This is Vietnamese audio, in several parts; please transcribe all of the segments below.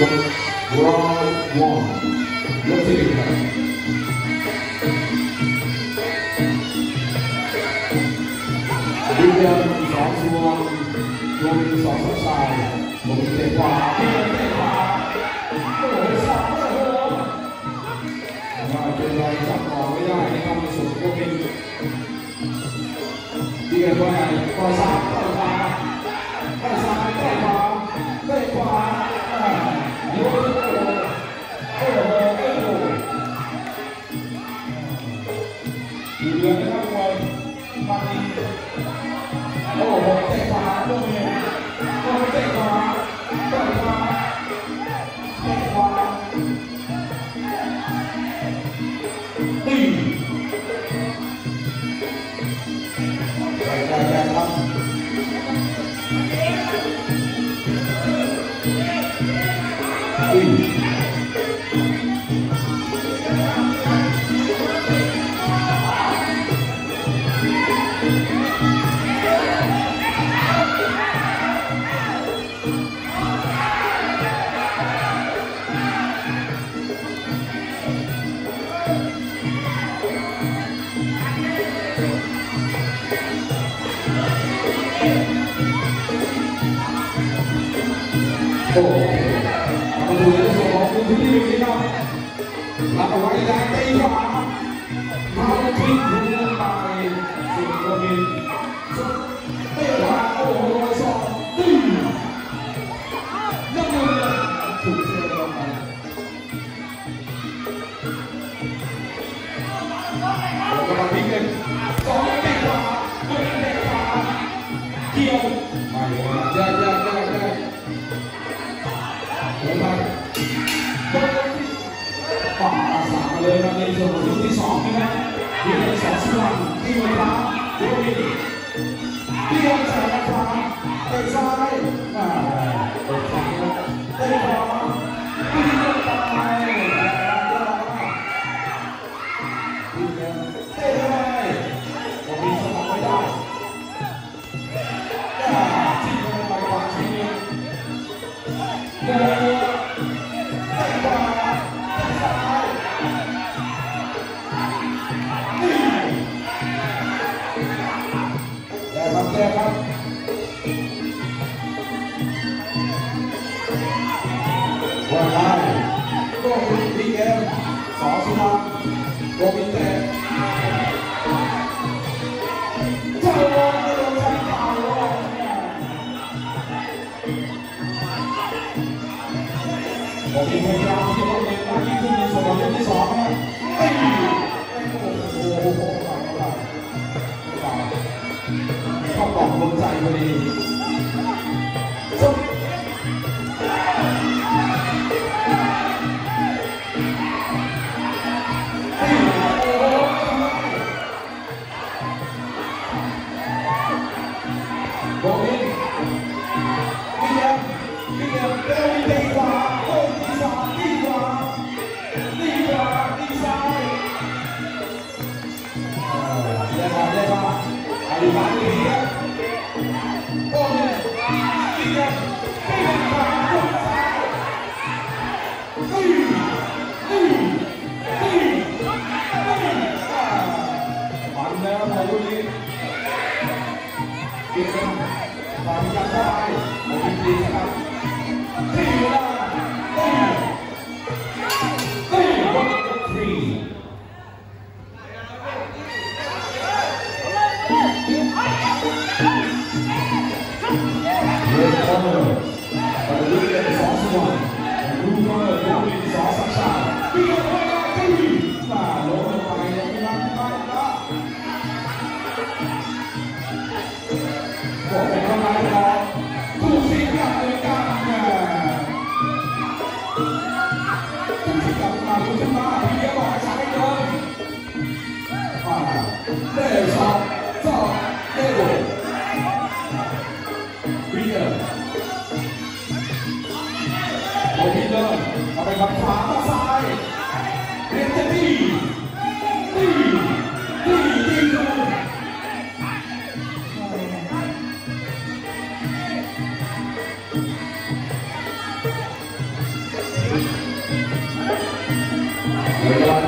Just round one. Let's take it sẵn sàng, mình sẽ qua, mình sẽ qua. Tôi sẵn sàng. Và tôi lại sẵn sàng với không sụp của mình. Đi qua này, qua. Amén. cổ và thủ lĩnh của họ cũng như mình đi đâu là đầu quay ra tây hóa nó cũng thích những nhân bài sự của mình tây hóa cổ ngồi sọ tinh nhân người thủ xe đồng hành Hãy subscribe cho kênh Ghiền Mì Gõ Để không bỏ lỡ những video hấp dẫn người là người dùng của chúng tôi xóm như vậy thì người xóm sư hoàng khi người ta đối với khi ông trẻ đặt ra tại sao đây à đây đó khi người ta Yeah. ได้ครับได้ครับว่าได้โกวินพีเอ็มสอสุนันโกวินเตเจ้าบอลไม่โดนใช้ฟาวผมมีพยายามที่จะเล่นมาที่ขึ้นในส่วนของยกที่สองนะโอ้โห เข้ากล่องลงใจพอดีสุดนี่โอ้โหโบลิ่ง เบียร์เบียร์เร็วดีกว่าโอ้ดีสามดีกว่าดีกว่าดีซ้ายเออได้มาได้มาอาลีมาดีเบียร์โ เป็นกำลังรอผู้สิกับเลยกันผู้สิกับมาผู้สิมาพี่เดียวบอกให้ใช้เลยอ่าเตะสองสองเตะโดเบียร์โอ้พี่เดินเอาไปกับขวามาซ้ายเรียนจะดีดี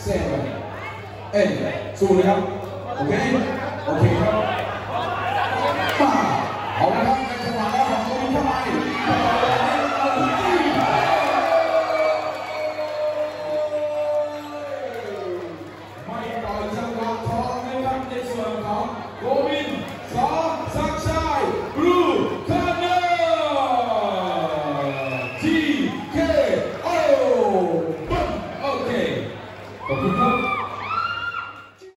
seven, eight. Sumunod lang. Okay? Okay.